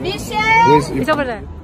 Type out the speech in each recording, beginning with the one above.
Michelle! It's over there.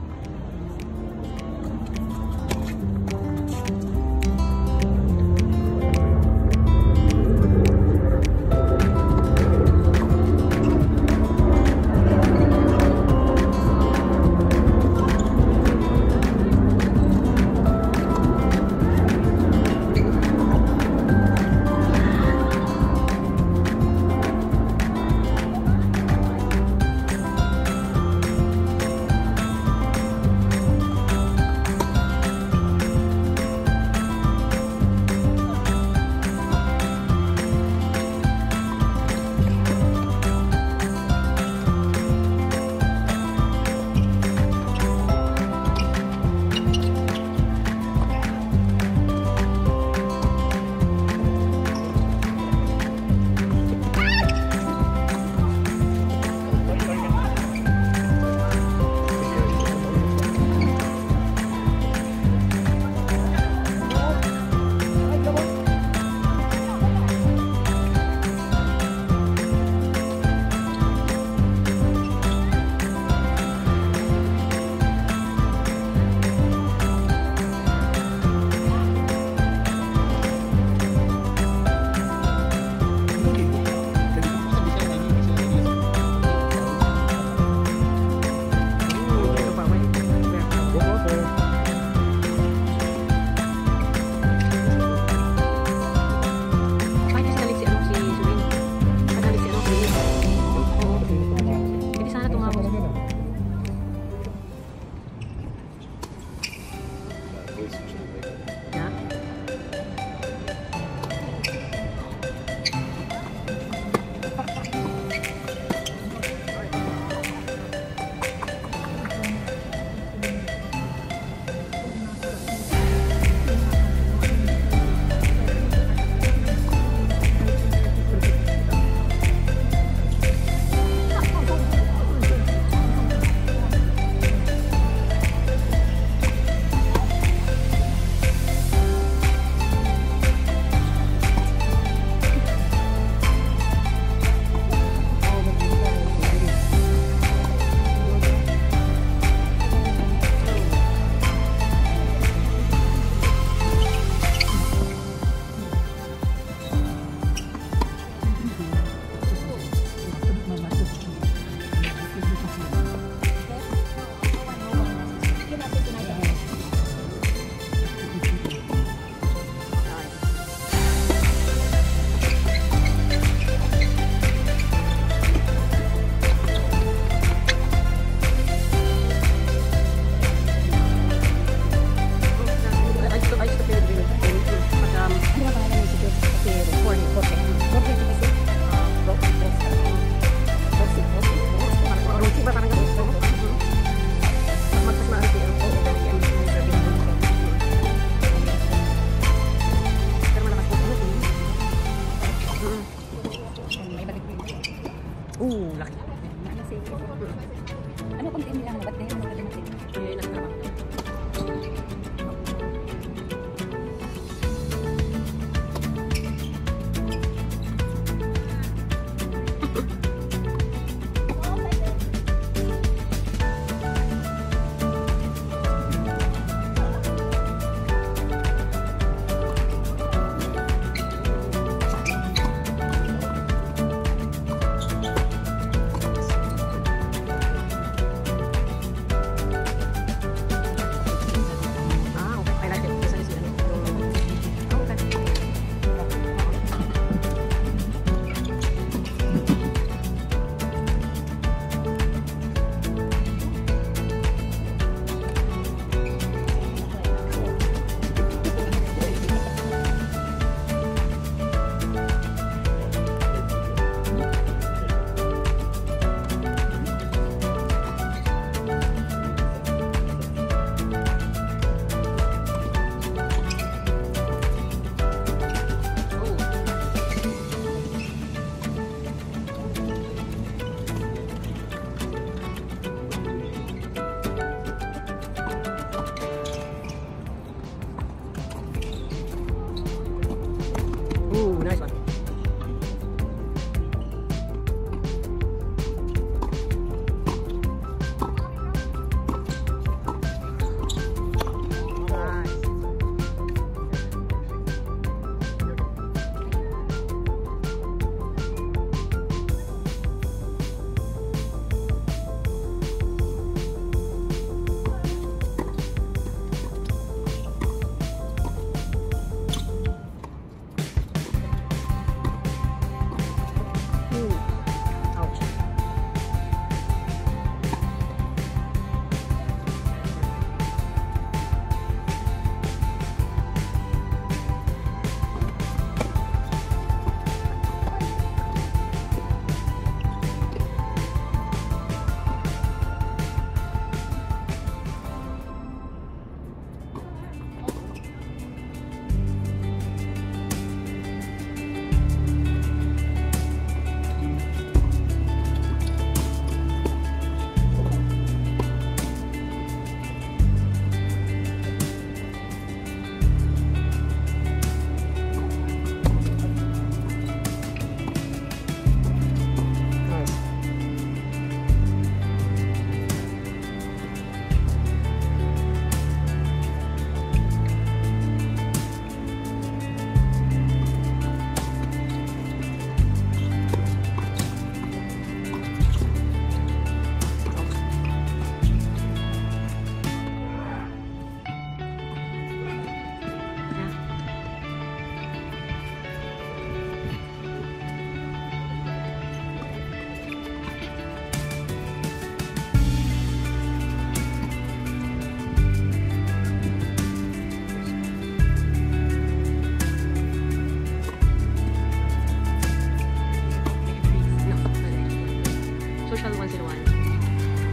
once in a while.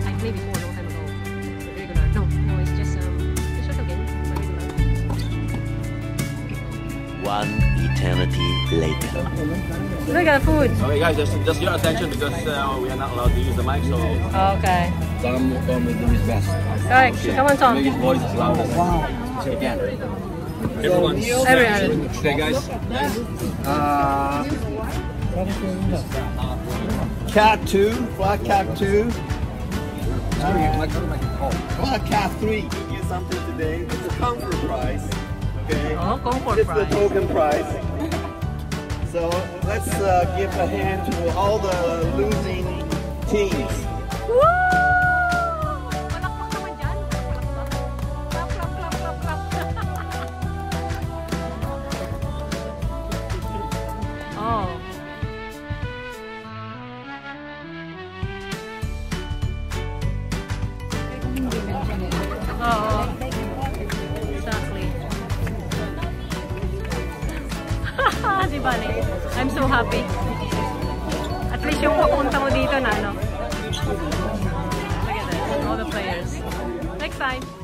Like maybe no time ago. Regular. No, no, it's just um, it's. One eternity later. Look at food. Okay, guys, just, just your attention because uh, we are not allowed to use the mic, so. Okay. Tom will do his best. Alright, okay. come on, Tom. Make his voice as loud as wow. he. Everyone. Everyone. Guys. Uh, cat two, black cat two. Black cat three. Give you something today. It's a comfort price. Okay. Oh, comfort It's price. the token price. So let's uh, give a hand to all the losing teams. Di ba, Nick? I'm so happy. At least yung pupunta mo dito na, ano? Look at that. All the players. Next time.